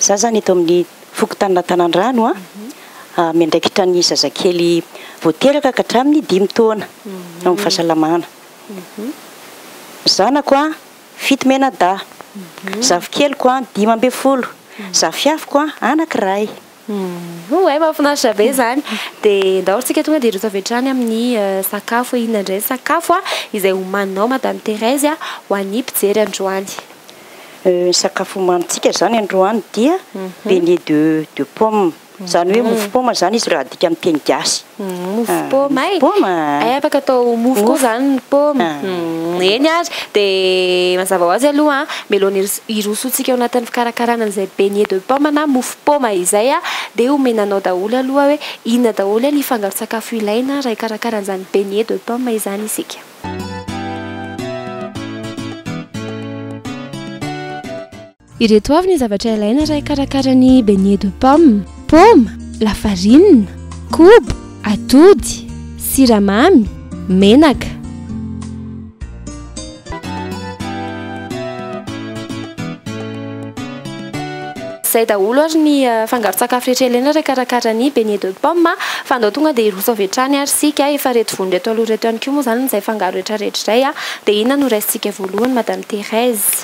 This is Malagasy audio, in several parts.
Za zany eto amin'ny fokontanina Tanandrano a, miandraikitra ny zazakely vao teraka ka hatramin'ny dimy taona eo amin'ny fahasalamana. Zanako a, fito mianadahy, zafikeliko a, dimy ambin'ny folo, zafiafiko a, anankiray. Oay mahafinaritra be zany. Dia ndao ary tsika tonga dia hirotsaka avy hatrany amin'ny sakafo hoe inona indray ny sakafo izay homaninao Madame Thérèse ho an'ny mpijery androany. Ny sakafo homanintsika izany androany dia beignets de de pomme. Izany hoe mofo paoma izany izy raha adika amin'ny teny gasy. Mofo ah, paoma e. Paoma. Ay eh, afaka atao mofo koa zany ny paoma. Ah. Hmm, eny ary dia mazava ho azy aloha ah, melona irosontsika ao anatin'ny fikarakarana an'izay beignet de pomme na mofo paoma izay ah, dia omena anao daholo aloha hoe inona daholo eh, ny fangaron-tsakafo ilaina raha hikarakara an'izany beignet de pomme izany isika. Ireto avy ny zavatra ilaina raha hikarakara ny beignet de pomme. Paoma, lafarinina, koba, atody, siramamy, menaka. Izay daholo ary ny fangaron-tsakafo rehetra ilaina raha hikarakara ny beignet de pomme. Fa andao tonga dia hiroso avy hatrany ary isika. Efa ireto vono ireto aloha ireto ihany koa moa izany izay fangaro rehetra rehetra izay. Dia inona no raisintsika voalohany Madame Thérèse?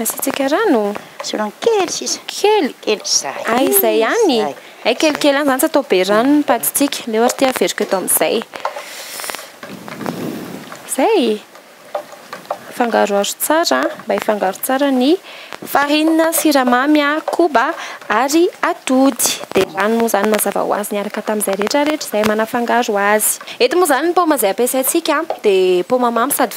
Asiantsika rano. Asianao kely sisa. Kely. Kely izay. Ay, izay ihany. Izay. Ay, kelikely ihany izany tsy atao be rano ny patintsika. Aleo ary ity averiko eto amin'izay. Izay. Afangaroharo tsara mba hifangaro tsara ny farine, siramamy, koba ary atody. Dia rano moa izany mazava ho azy niaraka tamin'izay rehetra rehetra izay manafangaro azy. Eto moa izany ny paoma izay ampiasaintsika dia paoma mamy sady.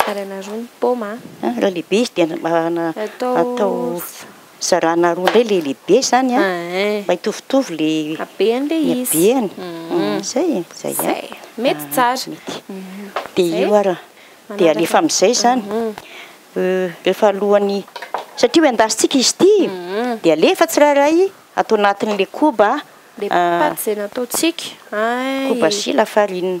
Zaraina roa ny paoma a. Raha lehibe izy dia atao zarana roa indray ilay lehibe izany a, mba hitovitovy ilay habeny. Izay e, izay ihany. Mety tsara. Dia io ary dia alefa amin'izay izany, rehefa alohan'ny, satria ho endasintsika izy ity dia alefa tsirairay. Ato anatin le koba a. Le paty zay nataontsika ay. Koba sy la farine.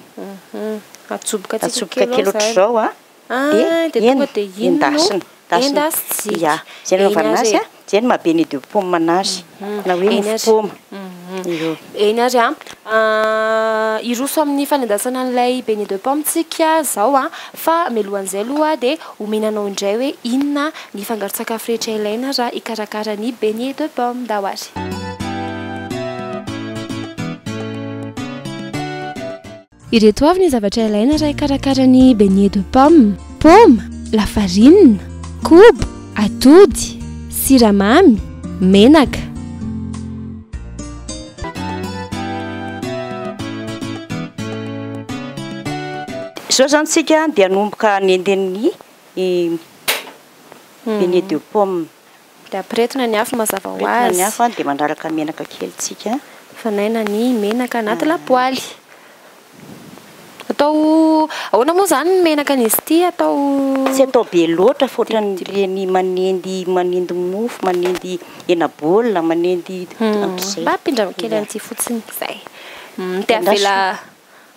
Atsoboka atsoboka kely ohatr'izao a. Dia eny endasina. Endasintsika. Ya. Zay nanaovana azy a. Zay ny maha bene de pomme anazy. Na hoe mofo paoma. Ireo. Eny ary a. Hiroso amin'ny fanendasana an'ilay bene de pomme tsika zao a. Fa mialohan'izay aloha dia. Omena anao indray hoe inona ny fangaron-tsakafo rehetra ilaina raha hikarakara ny beignets de pomme daho ary. Ireto avy ny zavatra ilaina raha hikarakara ny beignets de pomme, paoma, lafarinina, koba, atody, siramamy, menaka. Izao izany isika dia hanomboka hanendeny ny beigne de pomme. Dia ampirehetina ny afo mazava ho azy. Ampirehetina ny afo dia mandraraka menaka kely isika. Afanaina ny menaka anaty lapoaly. Atao ahoana moa izany ny menaka an'izy ity atao. Tsy atao be loatra fa ohatran'ireny manendy manendy mofo, manendy hena baolina, manendy ampizay. Mba apindrao kely an'ity fotsiny izay. Dia avela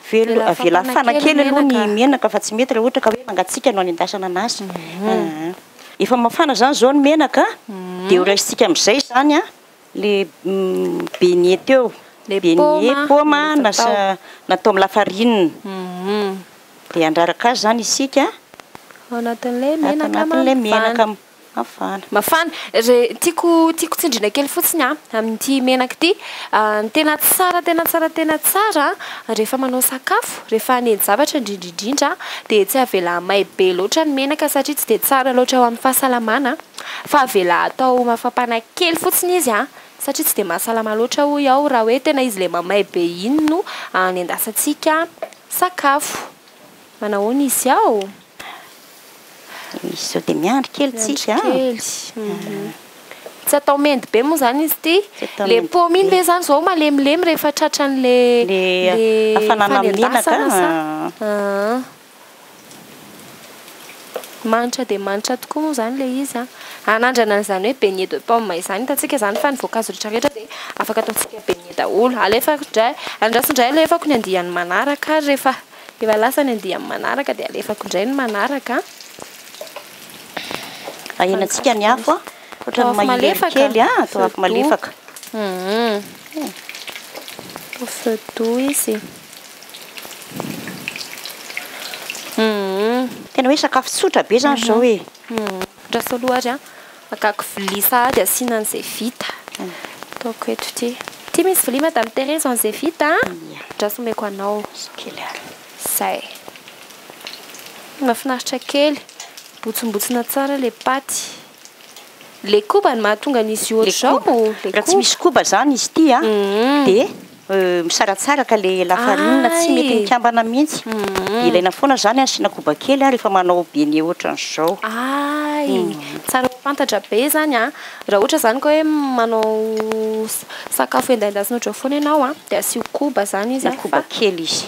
avela avela hafana kely aloha ny menaka fa tsy mety raha ohatra ka hoe mangatsiaka no anendasana anazy. Efa mafana izany izao ny menaka dia horaisintsika amin'izay izany. Le beignet teo. Le beignet paoma lasa natao amin'ny lafarinina. Dia handraraka azy izany isika. Ao anatin'ilay menaka mafana. Mafana. Tiako tiako tsindriana kely fotsiny amin'ity menaka ity. Ny tena tsara tena tsara tena tsara rehefa manao sakafo, rehefa hanendy zavatra indrindra indrindra dia tsy avela may be loatra ny menaka satria tsy dia tsara loatra ho an'ny fahasalamana. Fa avela atao mafampana kely fotsiny izy an! Satria tsy dia mahasalama loatra hoy aho raha hoe tena izy ilay mamay be iny no anendasantsika sakafo. Manahoana izy ao? Izao dia miandry kely tsika an! Tsy atao mendy be moa izany izy ity. Ilay paoma iny ve izany izao malemilemy rehefa tratran'ilay fanendasana sa? Manitra dia manitra tokoa moa izany ilay izy an! Hanandrana an'izany hoe beignets de pomme izany hitantsika izany fa ny voankazo rehetra rehetra dia afaka ataontsika beignets daholo. Alefako indray, andraso indray alefako ny andiany manaraka ary rehefa efa lasa ny andiany manaraka dia alefako indray ny manaraka an! Ahenantsika ny afo an! Ohatran'ny mahihery kely an! Atao afo malefaka. Atao feu doux izy. Tena hoe sakafo tsotra be zany zao e. Andraso aloha ary an. Hakako vilia sahady asiana an'izay vita. Ataoko eto ity. Ity misy vilia Madame Thérèse an'izay vita an. Ia. Andraso omeko anao. Misy kely ary. Izay. Mahafinaritra kely. Botsombotsona tsara ilay paty. Le koba no mahatonga an izy ohatr zao le koba. Raha tsy misy koba zany izy ity a dia misaratsaraka le la farine tsy mety mikambana mihitsy. Dia ilaina foana zany asiana koba kely a rehefa manao beigne ohatran'izao. Hay, tsara ho fantatra be zany a. Raha ohatra zany ka hoe manao sakafo endaendasina ohatran'izao foana ianao a dia asio koba zany izy a fa. Na koba kely izy.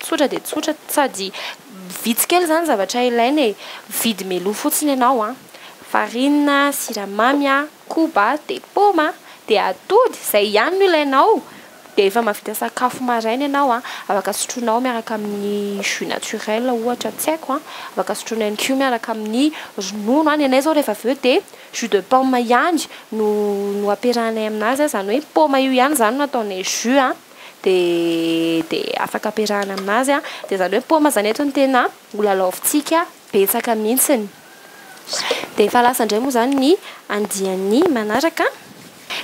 Tsotra dia tsotra sady vitsy kely izany zavatra ilaina e! Mividy meloa fotsiny ianao an! Farine, siramamy, koba, dia paoma, dia atody, izay ihany no ilainao dia efa mahavita sakafo maraina ianao an! Afaka sotroinao miaraka amin'ny jus naturel ohatra, tsy haiko an! Afaka sotroinao ihany koa miaraka amin'ny ronono, ny anay izao rehefa avy eo dia jus de pomme ihany no ampiarahinay amin'azy, izany hoe paoma io ihany izany no ataonay jus an! dia dia afaka ampiarahana amin'azy an, dia izany hoe paoma izany eto no tena ho lalaovintsika betsaka mihitsy. Dia efa lasa indray moa izany ny andiany manaraka.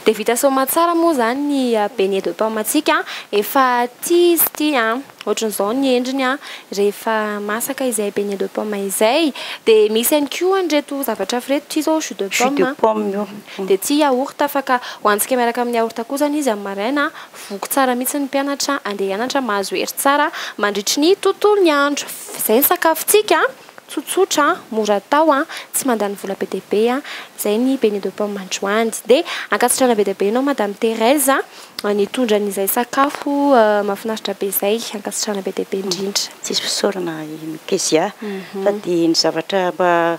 Dia vita soamantsara moa izany ny beignets de pomme antsika, efa tia izy ity an, ohatran'izao ny endriny an, rehefa masaka izay beignets de pomme izay, dia misy ihany koa an'ireto zavatra hafa ireto, ity izao jus de pomme. Dia tsy yaourt fa ka hohantsika miaraka amin'ny yaourt koa izany izy amin'ny maraina. Voky tsara mihitsy ny mpianatra handeha hianatra, mahazo hery tsara mandritry ny tontolon'ny andro. Izay ny sakafontsika, tsotsotra, mora atao, tsy mandany vola be dia be. Izay ny beigne de pomme androany. Dia ankasitrahana be dia be anao Madame Thérèse nitondra an'izay sakafo mahafinaritra be izay. Ankasitrahana be dia be indrindra. Tsisy fisaorana i Kezia fa dia ny zavatra mba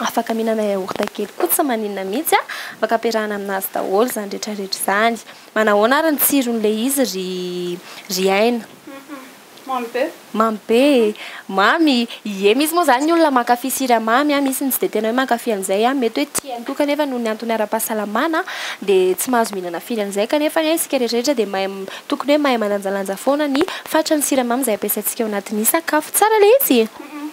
Afaka mihinana yaourt kely koa tsy maninona mihitsy an! Afaka ampiarahana amin'azy daholo izany rehetra rehetra izany. Manahoana ary ny tsiron'ilay izy ry ry Aina? Mamy be. Mamy be e! Mamy? Ie, misy moa izany ny olona mankafy siramamy an, misy ny tsy dia tena hoe mankafy an'izay an, mety hoe tiany koa kanefa noho ny antony ara-pahasalamana dia tsy mahazo mihinana firy an'izay. Kanefa anie isika rehetra rehetra dia mahay tokony hoe mahay mandanjalanja foana ny fatra ny siramamy izay ampiasaintsika ao anatin'ny sakafo. Tsara ilay izy e!